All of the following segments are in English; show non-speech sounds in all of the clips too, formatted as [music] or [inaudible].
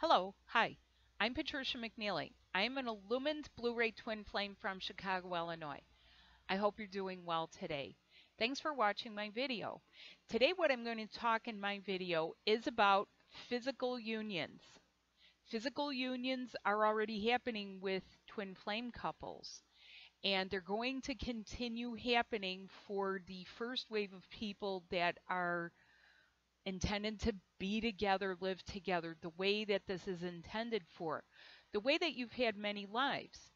Hello, hi, I'm Patricia McNeely. I am an illumined Blue-ray twin flame from Chicago, Illinois. I hope you're doing well today. Thanks for watching my video. Today what I'm going to talk in my video is about physical unions. Physical unions are already happening with twin flame couples and they're going to continue happening for the first wave of people that are intended to be together, live together, the way that this is intended for, the way that you've had many lives.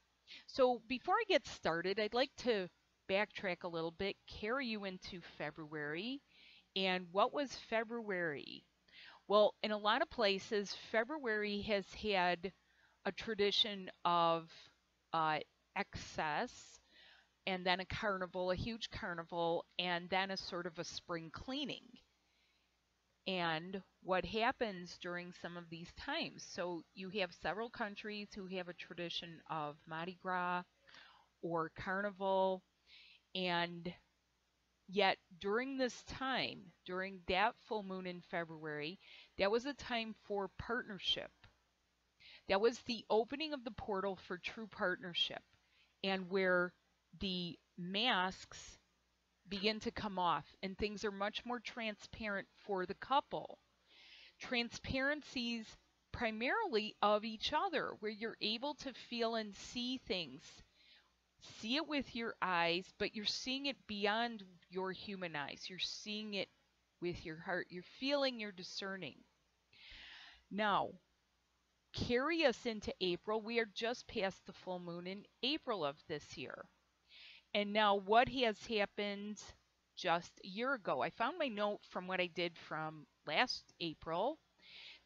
So before I get started, I'd like to backtrack a little bit, carry you into February. And what was February? Well, in a lot of places, February has had a tradition of uh, excess and then a carnival, a huge carnival, and then a sort of a spring cleaning and what happens during some of these times. So you have several countries who have a tradition of Mardi Gras or Carnival, and yet during this time, during that full moon in February, that was a time for partnership. That was the opening of the portal for true partnership, and where the masks begin to come off and things are much more transparent for the couple. Transparencies primarily of each other, where you're able to feel and see things. See it with your eyes, but you're seeing it beyond your human eyes. You're seeing it with your heart. You're feeling, you're discerning. Now, carry us into April. We are just past the full moon in April of this year. And now what has happened just a year ago? I found my note from what I did from last April.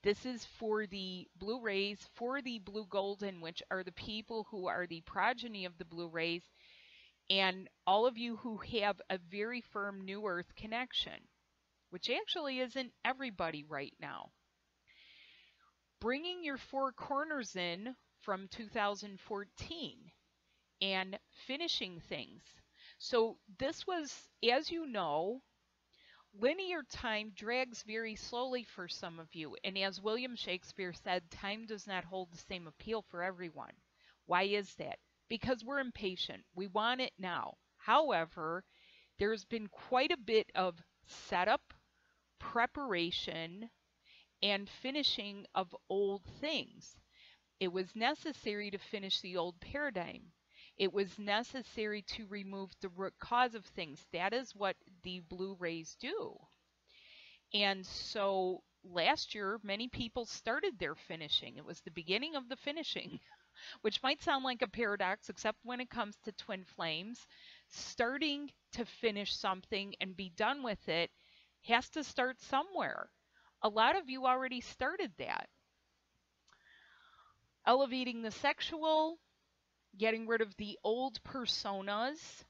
This is for the blue rays, for the blue golden, which are the people who are the progeny of the blue rays, and all of you who have a very firm new earth connection, which actually isn't everybody right now. Bringing your four corners in from 2014 and finishing things. So this was, as you know, linear time drags very slowly for some of you. And as William Shakespeare said, time does not hold the same appeal for everyone. Why is that? Because we're impatient. We want it now. However, there's been quite a bit of setup, preparation, and finishing of old things. It was necessary to finish the old paradigm. It was necessary to remove the root cause of things. That is what the blue rays do. And so last year, many people started their finishing. It was the beginning of the finishing, [laughs] which might sound like a paradox, except when it comes to twin flames. Starting to finish something and be done with it has to start somewhere. A lot of you already started that. Elevating the sexual, getting rid of the old personas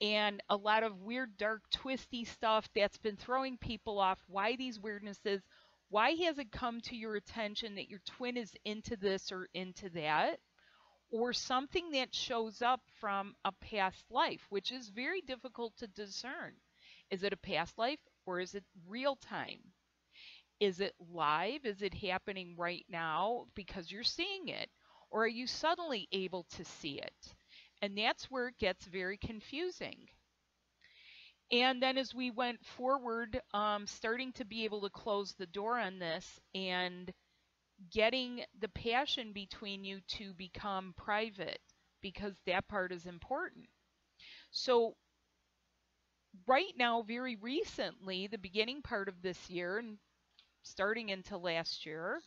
and a lot of weird, dark, twisty stuff that's been throwing people off. Why these weirdnesses? Why has it come to your attention that your twin is into this or into that? Or something that shows up from a past life, which is very difficult to discern. Is it a past life or is it real time? Is it live? Is it happening right now because you're seeing it? Or are you suddenly able to see it? And that's where it gets very confusing. And then as we went forward, um, starting to be able to close the door on this and getting the passion between you to become private because that part is important. So right now, very recently, the beginning part of this year and starting into last year,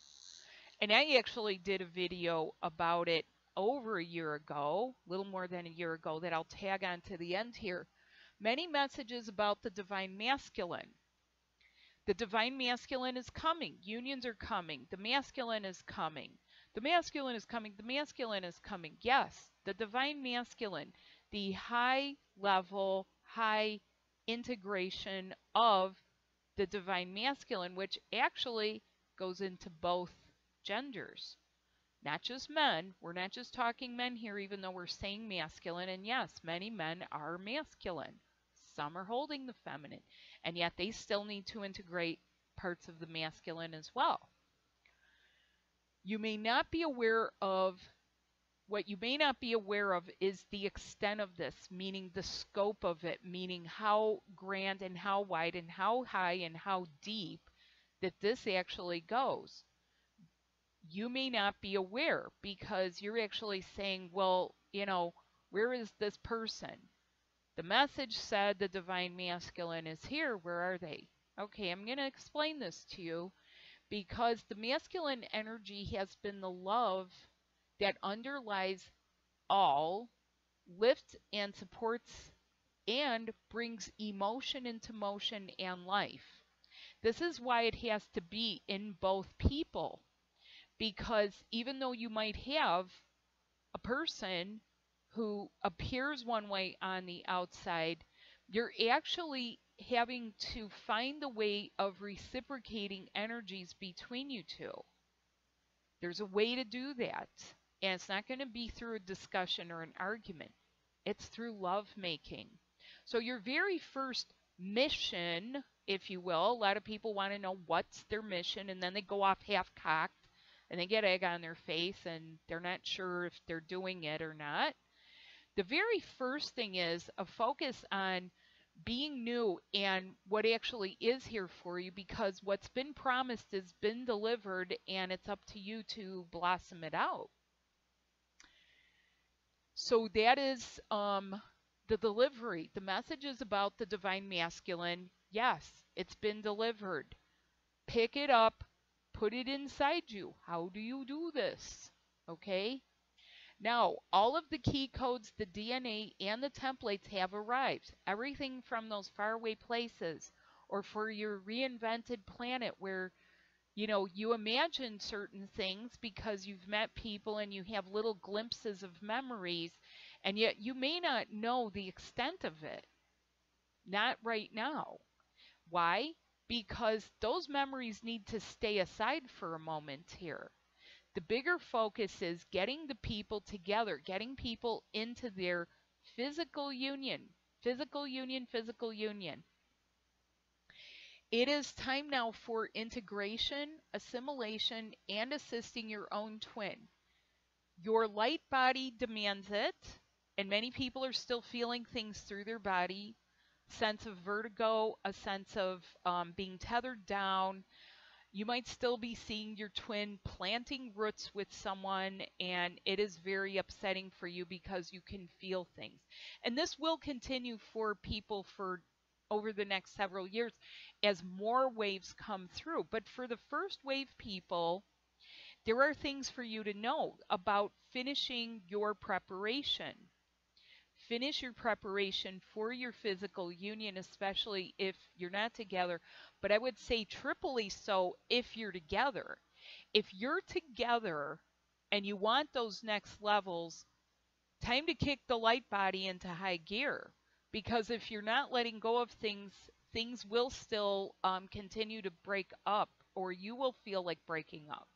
and I actually did a video about it over a year ago, a little more than a year ago, that I'll tag on to the end here. Many messages about the divine masculine. The divine masculine is coming. Unions are coming. The masculine is coming. The masculine is coming. The masculine is coming. Yes, the divine masculine, the high level, high integration of the divine masculine, which actually goes into both genders, not just men. We're not just talking men here, even though we're saying masculine. And yes, many men are masculine. Some are holding the feminine, and yet they still need to integrate parts of the masculine as well. You may not be aware of what you may not be aware of is the extent of this, meaning the scope of it, meaning how grand and how wide and how high and how deep that this actually goes. You may not be aware because you're actually saying, well, you know, where is this person? The message said the divine masculine is here. Where are they? Okay, I'm going to explain this to you because the masculine energy has been the love that underlies all, lifts and supports, and brings emotion into motion and life. This is why it has to be in both people. Because even though you might have a person who appears one way on the outside, you're actually having to find the way of reciprocating energies between you two. There's a way to do that. And it's not going to be through a discussion or an argument, it's through love making. So, your very first mission, if you will, a lot of people want to know what's their mission, and then they go off half cocked and they get egg on their face and they're not sure if they're doing it or not. The very first thing is a focus on being new and what actually is here for you because what's been promised has been delivered and it's up to you to blossom it out. So that is um, the delivery. The message is about the divine masculine. Yes, it's been delivered. Pick it up, put it inside you. How do you do this? Okay? Now, all of the key codes, the DNA, and the templates have arrived. Everything from those faraway places or for your reinvented planet where you know, you imagine certain things because you've met people and you have little glimpses of memories, and yet you may not know the extent of it. Not right now. Why? Because those memories need to stay aside for a moment here. The bigger focus is getting the people together, getting people into their physical union, physical union, physical union. It is time now for integration, assimilation, and assisting your own twin. Your light body demands it, and many people are still feeling things through their body sense of vertigo, a sense of um, being tethered down. You might still be seeing your twin planting roots with someone, and it is very upsetting for you because you can feel things. And this will continue for people for over the next several years as more waves come through. But for the first wave people, there are things for you to know about finishing your preparation. Finish your preparation for your physical union, especially if you're not together. But I would say triply so if you're together. If you're together and you want those next levels, time to kick the light body into high gear because if you're not letting go of things, things will still um, continue to break up, or you will feel like breaking up.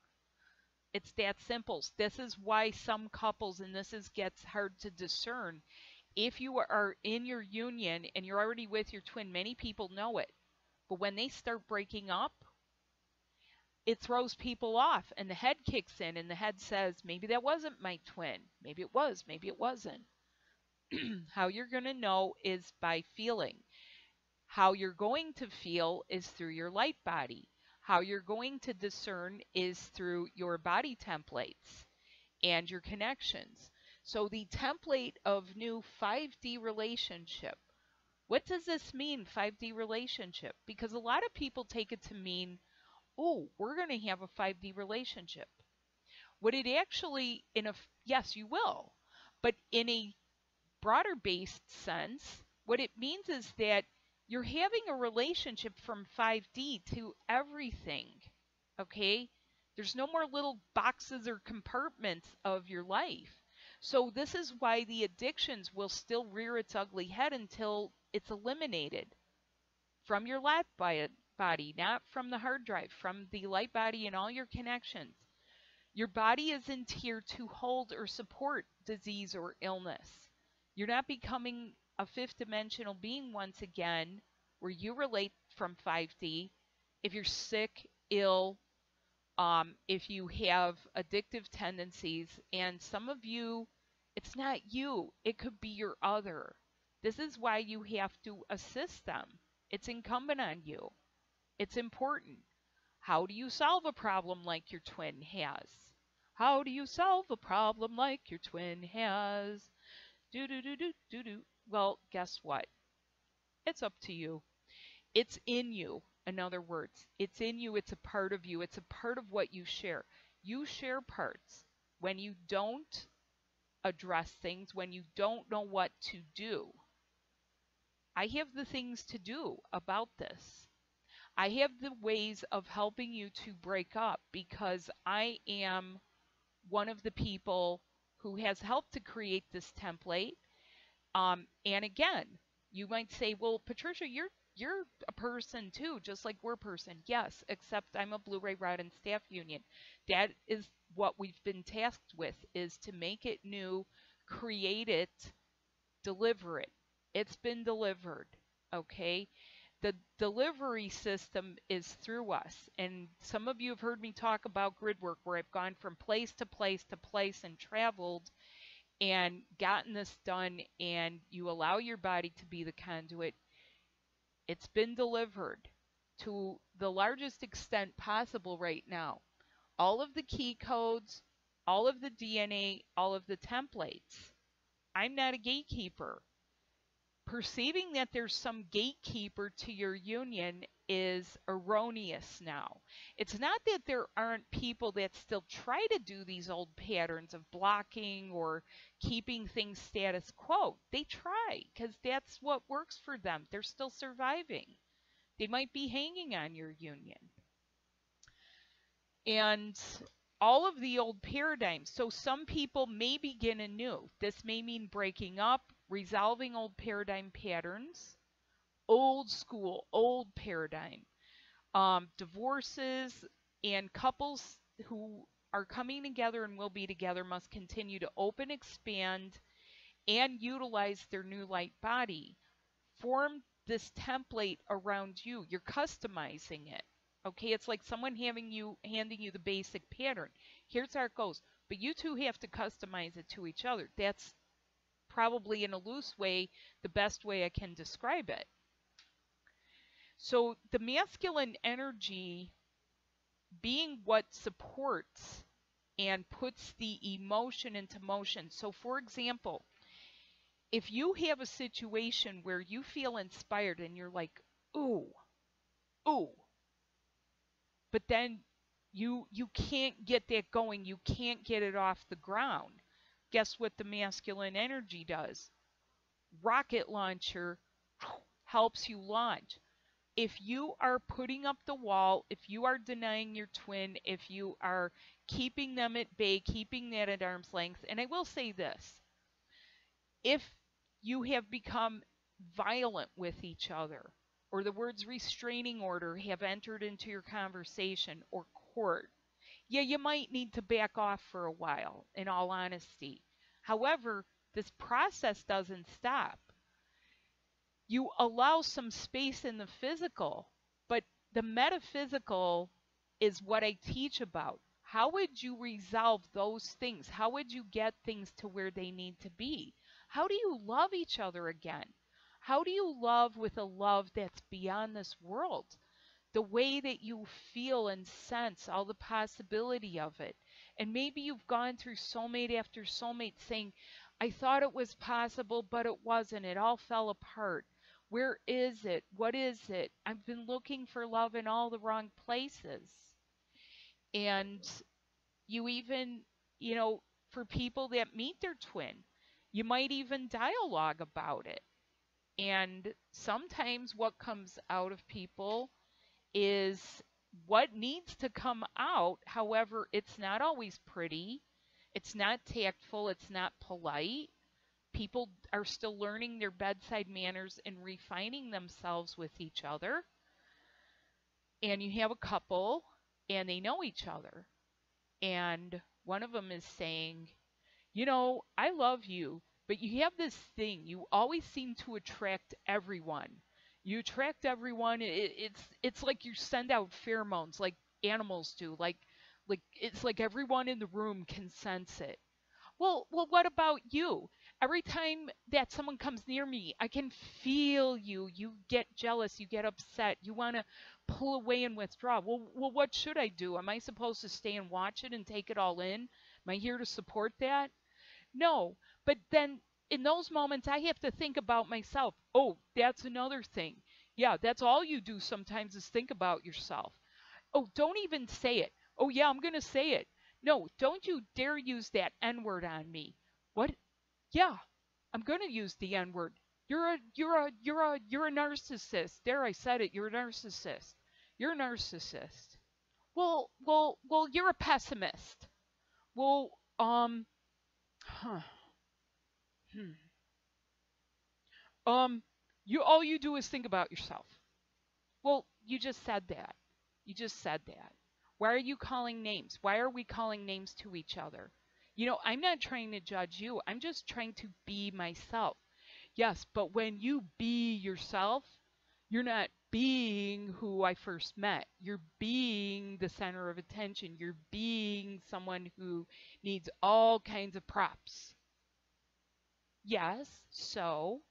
It's that simple. This is why some couples, and this is gets hard to discern. If you are in your union and you're already with your twin, many people know it. But when they start breaking up, it throws people off and the head kicks in and the head says, maybe that wasn't my twin. Maybe it was, maybe it wasn't. [clears throat] how you're going to know is by feeling. How you're going to feel is through your light body. How you're going to discern is through your body templates and your connections. So the template of new 5D relationship. What does this mean, 5D relationship? Because a lot of people take it to mean, oh, we're going to have a 5D relationship. What it actually, in a, yes, you will, but in a broader based sense, what it means is that you're having a relationship from 5D to everything. Okay? There's no more little boxes or compartments of your life. So, this is why the addictions will still rear its ugly head until it's eliminated from your light body, not from the hard drive, from the light body and all your connections. Your body isn't here to hold or support disease or illness. You're not becoming a fifth dimensional being once again, where you relate from 5D if you're sick, ill, um, if you have addictive tendencies, and some of you, it's not you, it could be your other. This is why you have to assist them. It's incumbent on you. It's important. How do you solve a problem like your twin has? How do you solve a problem like your twin has? Do do do do do do. Well, guess what? It's up to you. It's in you. In other words, it's in you. It's a part of you. It's a part of what you share. You share parts. When you don't address things, when you don't know what to do, I have the things to do about this. I have the ways of helping you to break up because I am one of the people who has helped to create this template. Um, and again, you might say, well, Patricia, you're you're a person too, just like we're a person. Yes, except I'm a Blue-ray Rod and Staff Union. That is what we've been tasked with, is to make it new, create it, deliver it. It's been delivered, okay? The delivery system is through us. And some of you have heard me talk about grid work where I've gone from place to place to place and traveled and gotten this done and you allow your body to be the conduit. It's been delivered to the largest extent possible right now. All of the key codes, all of the DNA, all of the templates. I'm not a gatekeeper perceiving that there's some gatekeeper to your union is erroneous now. It's not that there aren't people that still try to do these old patterns of blocking or keeping things status quo. They try because that's what works for them. They're still surviving. They might be hanging on your union. And all of the old paradigms. So some people may begin anew. This may mean breaking up, resolving old paradigm patterns, old school, old paradigm, um, divorces, and couples who are coming together and will be together must continue to open, expand, and utilize their new light body. Form this template around you. You're customizing it. Okay, it's like someone having you handing you the basic pattern. Here's how it goes. But you two have to customize it to each other. That's probably in a loose way the best way I can describe it. So the masculine energy being what supports and puts the emotion into motion. So for example, if you have a situation where you feel inspired and you're like, ooh, ooh, but then you you can't get that going, you can't get it off the ground guess what the masculine energy does? Rocket launcher helps you launch. If you are putting up the wall, if you are denying your twin, if you are keeping them at bay, keeping that at arm's length, and I will say this if you have become violent with each other, or the words restraining order have entered into your conversation, or court, yeah, you might need to back off for a while, in all honesty. However, this process doesn't stop. You allow some space in the physical, but the metaphysical is what I teach about. How would you resolve those things? How would you get things to where they need to be? How do you love each other again? How do you love with a love that's beyond this world? the way that you feel and sense all the possibility of it. And maybe you've gone through soulmate after soulmate saying, I thought it was possible, but it wasn't. It all fell apart. Where is it? What is it? I've been looking for love in all the wrong places. And you even, you know, for people that meet their twin, you might even dialogue about it. And sometimes what comes out of people is what needs to come out. However, it's not always pretty. It's not tactful. It's not polite. People are still learning their bedside manners and refining themselves with each other. And you have a couple and they know each other. And one of them is saying, You know, I love you, but you have this thing. You always seem to attract everyone you attract everyone. It, it's it's like you send out pheromones like animals do. Like Like it's like everyone in the room can sense it. Well, well, what about you? Every time that someone comes near me, I can feel you. You get jealous, you get upset, you want to pull away and withdraw. Well, well, what should I do? Am I supposed to stay and watch it and take it all in? Am I here to support that? No. But then in those moments, I have to think about myself. Oh, that's another thing. Yeah, that's all you do sometimes is think about yourself. Oh, don't even say it. Oh, yeah, I'm going to say it. No, don't you dare use that N word on me. What? Yeah, I'm going to use the N word. You're a you're a you're a you're a narcissist. There I said it. You're a narcissist. You're a narcissist. Well, well, well, you're a pessimist. Well, um huh. Hmm. Um you all you do is think about yourself. Well, you just said that. You just said that. Why are you calling names? Why are we calling names to each other? You know, I'm not trying to judge you. I'm just trying to be myself. Yes, but when you be yourself, you're not being who I first met. You're being the center of attention. You're being someone who needs all kinds of props. Yes, so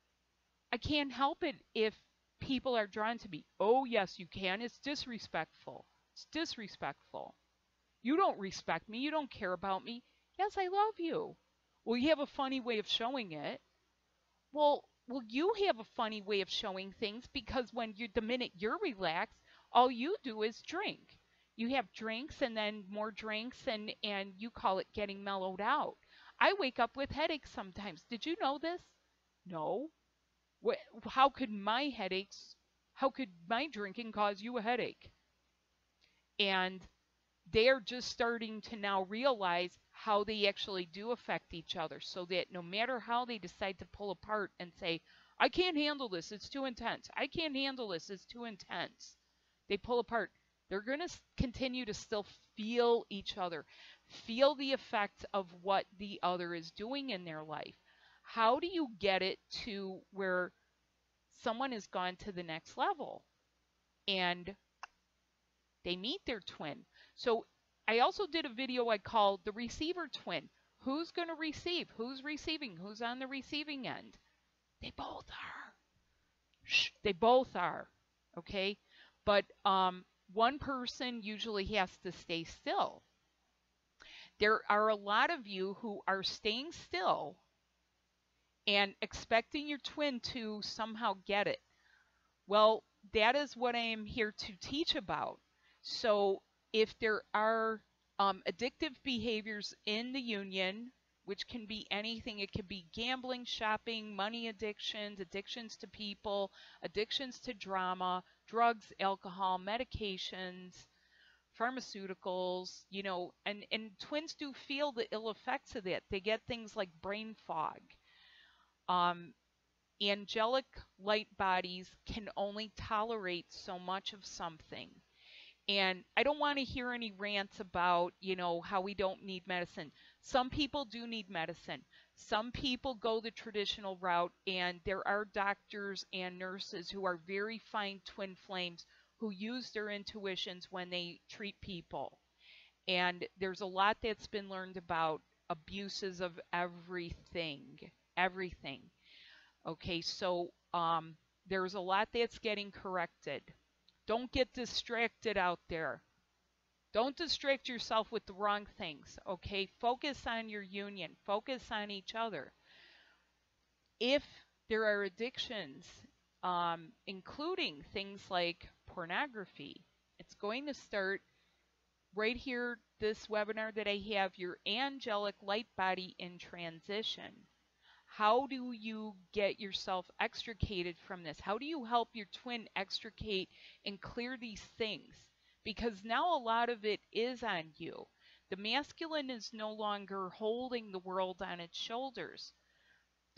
I can't help it if people are drawn to me. Oh, yes, you can. It's disrespectful. It's disrespectful. You don't respect me. You don't care about me. Yes, I love you. Well, you have a funny way of showing it. Well, well, you have a funny way of showing things because when you the minute you're relaxed, all you do is drink. You have drinks and then more drinks and and you call it getting mellowed out. I wake up with headaches sometimes. Did you know this? No. How could my headaches, how could my drinking cause you a headache? And they're just starting to now realize how they actually do affect each other so that no matter how they decide to pull apart and say, I can't handle this, it's too intense. I can't handle this, it's too intense. They pull apart. They're going to continue to still feel each other, feel the effect of what the other is doing in their life. How do you get it to where someone has gone to the next level and they meet their twin? So I also did a video I called the receiver twin. Who's going to receive? Who's receiving? Who's on the receiving end? They both are. Shh, they both are. Okay? But um, one person usually has to stay still. There are a lot of you who are staying still and expecting your twin to somehow get it. Well, that is what I am here to teach about. So if there are um, addictive behaviors in the union, which can be anything, it could be gambling, shopping, money addictions, addictions to people, addictions to drama, drugs, alcohol, medications, pharmaceuticals, you know, and, and twins do feel the ill effects of that. They get things like brain fog. Um, angelic light bodies can only tolerate so much of something. And I don't want to hear any rants about, you know, how we don't need medicine. Some people do need medicine. Some people go the traditional route, and there are doctors and nurses who are very fine twin flames who use their intuitions when they treat people. And there's a lot that's been learned about abuses of everything. Everything. Okay, so um, there's a lot that's getting corrected. Don't get distracted out there. Don't distract yourself with the wrong things, okay? Focus on your union. Focus on each other. If there are addictions, um, including things like pornography, it's going to start right here, this webinar that I have, your angelic light body in transition. How do you get yourself extricated from this? How do you help your twin extricate and clear these things? Because now a lot of it is on you. The masculine is no longer holding the world on its shoulders.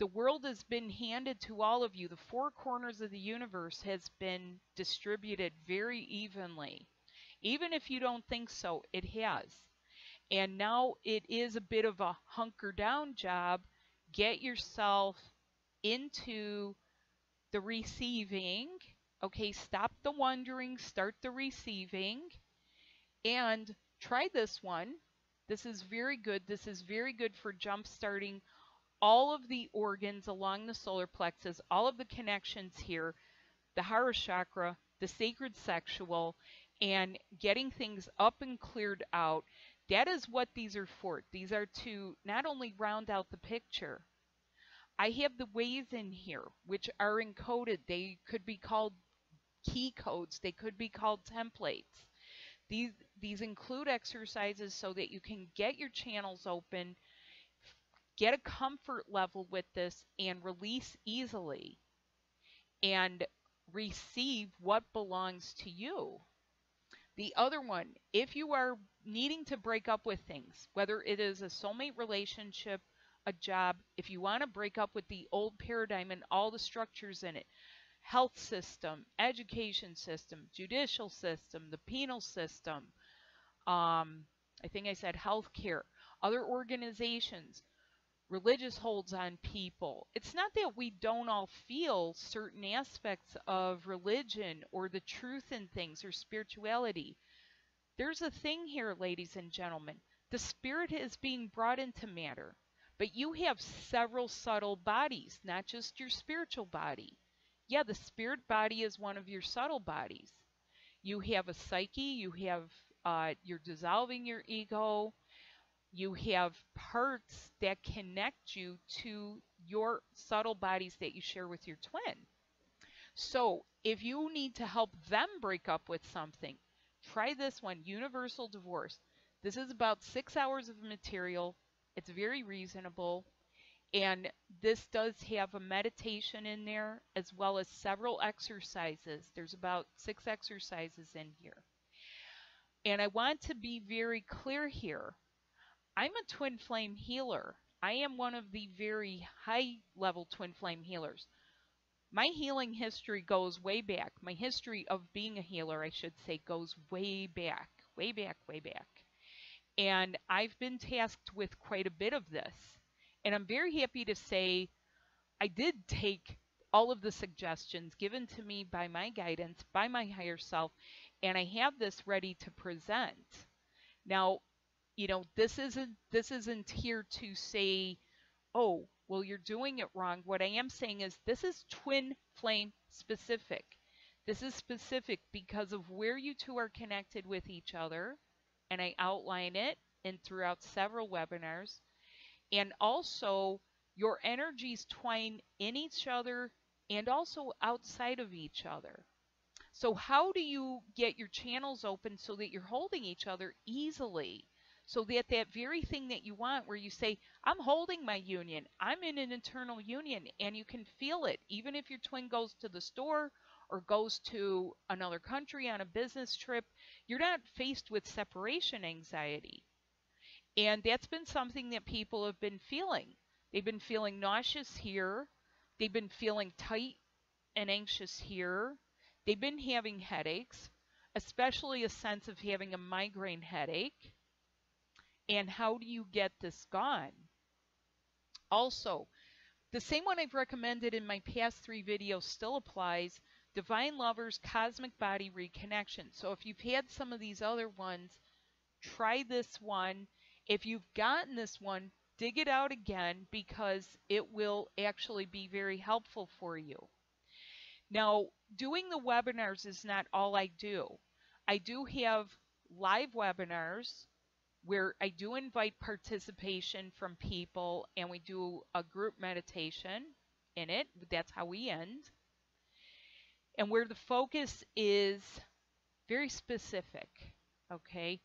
The world has been handed to all of you. The four corners of the universe has been distributed very evenly. Even if you don't think so, it has. And now it is a bit of a hunker down job get yourself into the receiving. Okay, stop the wondering, start the receiving, and try this one. This is very good. This is very good for jump starting all of the organs along the solar plexus, all of the connections here, the Hara chakra, the sacred sexual, and getting things up and cleared out. That is what these are for. These are to not only round out the picture. I have the ways in here, which are encoded. They could be called key codes. They could be called templates. These, these include exercises so that you can get your channels open, get a comfort level with this, and release easily and receive what belongs to you. The other one, if you are needing to break up with things, whether it is a soulmate relationship, a job, if you want to break up with the old paradigm and all the structures in it, health system, education system, judicial system, the penal system, um, I think I said healthcare, other organizations, religious holds on people. It's not that we don't all feel certain aspects of religion or the truth in things or spirituality. There's a thing here, ladies and gentlemen. The spirit is being brought into matter, but you have several subtle bodies, not just your spiritual body. Yeah, the spirit body is one of your subtle bodies. You have a psyche, you have, uh, you're dissolving your ego, you have parts that connect you to your subtle bodies that you share with your twin. So if you need to help them break up with something, try this one, Universal Divorce. This is about six hours of material. It's very reasonable. And this does have a meditation in there as well as several exercises. There's about six exercises in here. And I want to be very clear here I'm a twin flame healer. I am one of the very high level twin flame healers. My healing history goes way back. My history of being a healer, I should say, goes way back, way back, way back. And I've been tasked with quite a bit of this. And I'm very happy to say I did take all of the suggestions given to me by my guidance, by my higher self, and I have this ready to present. Now, you know this isn't this isn't here to say oh well you're doing it wrong. What i am saying is this is twin flame specific. This is specific because of where you two are connected with each other and i outline it and throughout several webinars. And also your energies twine in each other and also outside of each other. So how do you get your channels open so that you're holding each other easily so that that very thing that you want, where you say, I'm holding my union, I'm in an internal union, and you can feel it, even if your twin goes to the store or goes to another country on a business trip, you're not faced with separation anxiety. And that's been something that people have been feeling. They've been feeling nauseous here, they've been feeling tight and anxious here, they've been having headaches, especially a sense of having a migraine headache and how do you get this gone? Also, the same one I've recommended in my past three videos still applies, Divine Lovers Cosmic Body Reconnection. So if you've had some of these other ones, try this one. If you've gotten this one, dig it out again because it will actually be very helpful for you. Now, doing the webinars is not all I do. I do have live webinars where I do invite participation from people and we do a group meditation in it. That's how we end. And where the focus is very specific, okay?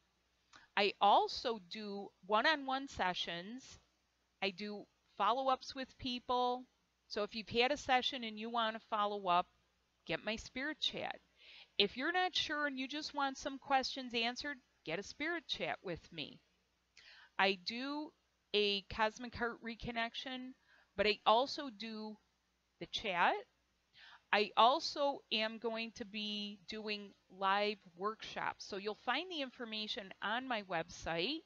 I also do one on one sessions. I do follow ups with people. So if you've had a session and you want to follow up, get my spirit chat. If you're not sure and you just want some questions answered, get a spirit chat with me. I do a Cosmic Heart reconnection, but I also do the chat. I also am going to be doing live workshops. So you'll find the information on my website,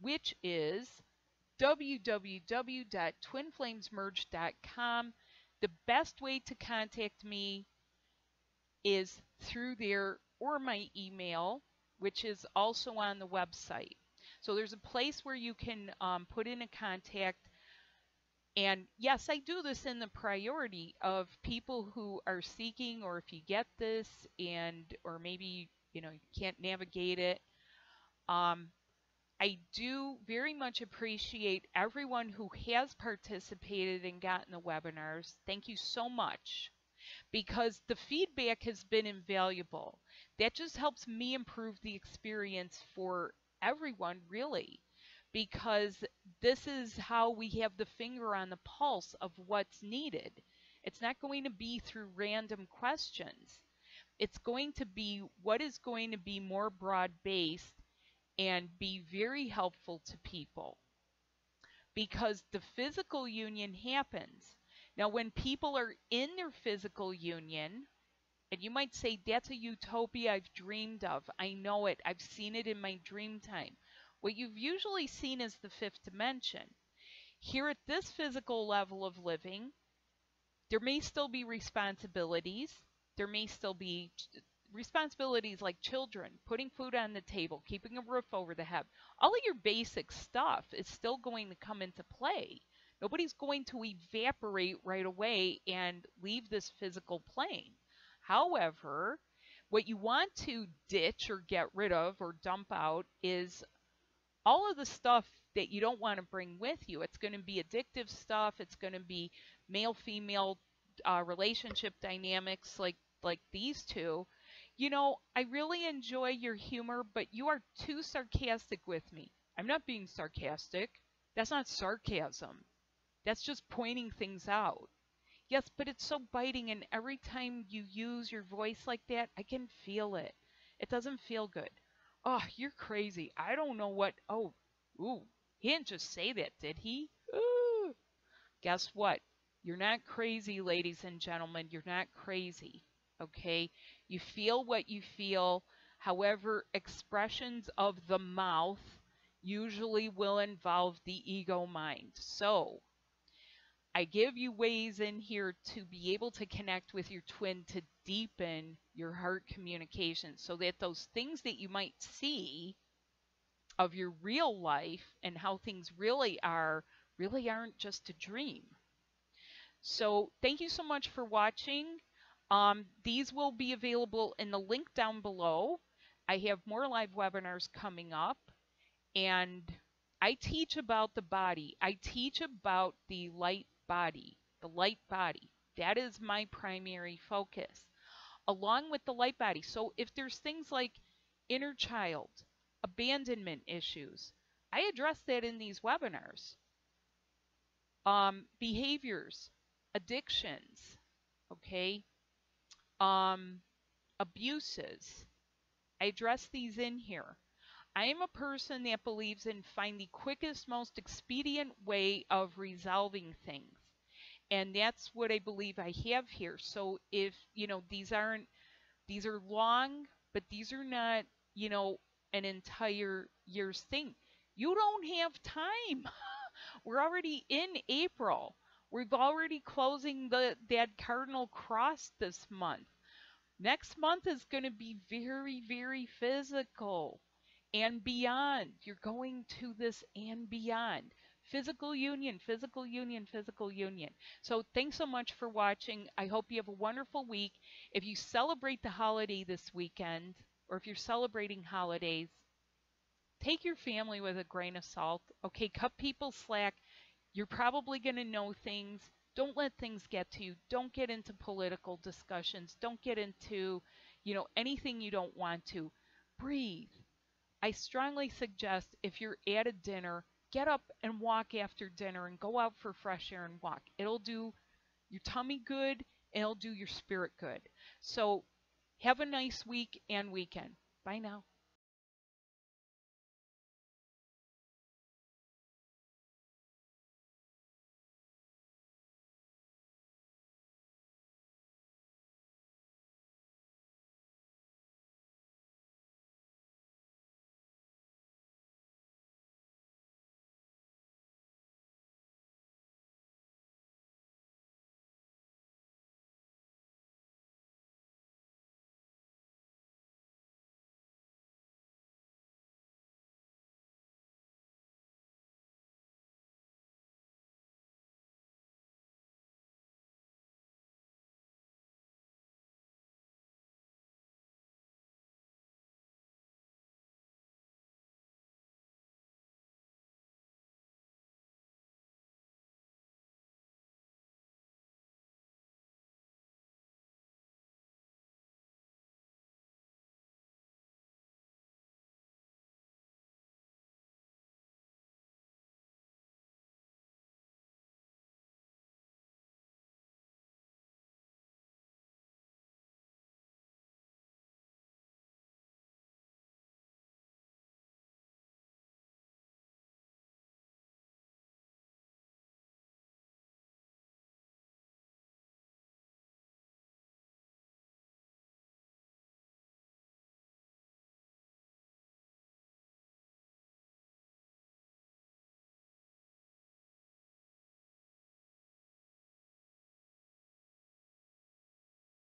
which is www.twinflamesmerge.com. The best way to contact me is through there or my email, which is also on the website. So there's a place where you can um, put in a contact. And yes, I do this in the priority of people who are seeking, or if you get this and, or maybe, you know, you can't navigate it. Um, I do very much appreciate everyone who has participated and gotten the webinars. Thank you so much because the feedback has been invaluable. That just helps me improve the experience for everyone, really, because this is how we have the finger on the pulse of what's needed. It's not going to be through random questions. It's going to be what is going to be more broad based and be very helpful to people because the physical union happens. Now, when people are in their physical union, and you might say, that's a utopia I've dreamed of. I know it. I've seen it in my dream time. What you've usually seen is the fifth dimension. Here at this physical level of living, there may still be responsibilities. There may still be responsibilities like children, putting food on the table, keeping a roof over the head, all of your basic stuff is still going to come into play. Nobody's going to evaporate right away and leave this physical plane. However, what you want to ditch or get rid of or dump out is all of the stuff that you don't want to bring with you. It's going to be addictive stuff. It's going to be male female uh, relationship dynamics like like these two you know, I really enjoy your humor, but you are too sarcastic with me. I'm not being sarcastic. That's not sarcasm. That's just pointing things out. Yes, but it's so biting, and every time you use your voice like that, I can feel it. It doesn't feel good. Oh, you're crazy. I don't know what. Oh, ooh, he didn't just say that, did he? Ooh. Guess what? You're not crazy, ladies and gentlemen. You're not crazy. Okay? You feel what you feel. However, expressions of the mouth usually will involve the ego mind. So, I give you ways in here to be able to connect with your twin to deepen your heart communication so that those things that you might see of your real life and how things really are really aren't just a dream. So, thank you so much for watching. Um, these will be available in the link down below. I have more live webinars coming up and I teach about the body. I teach about the light body, the light body. That is my primary focus along with the light body. So if there's things like inner child, abandonment issues, I address that in these webinars. Um, behaviors, addictions, okay, um, abuses. I address these in here. I am a person that believes in find the quickest, most expedient way of resolving things. And that's what I believe I have here. So if, you know, these aren't, these are long, but these are not, you know, an entire year's thing. You don't have time. [laughs] We're already in April. We've already closing the that cardinal cross this month. Next month is going to be very, very physical and beyond. You're going to this and beyond. Physical union, physical union, physical union. So thanks so much for watching. I hope you have a wonderful week. If you celebrate the holiday this weekend, or if you're celebrating holidays, take your family with a grain of salt. Okay, cut people slack. You're probably going to know things. Don't let things get to you. Don't get into political discussions. Don't get into, you know, anything you don't want to. Breathe. I strongly suggest if you're at a dinner, get up and walk after dinner and go out for fresh air and walk. It'll do your tummy good and it'll do your spirit good. So have a nice week and weekend. Bye now.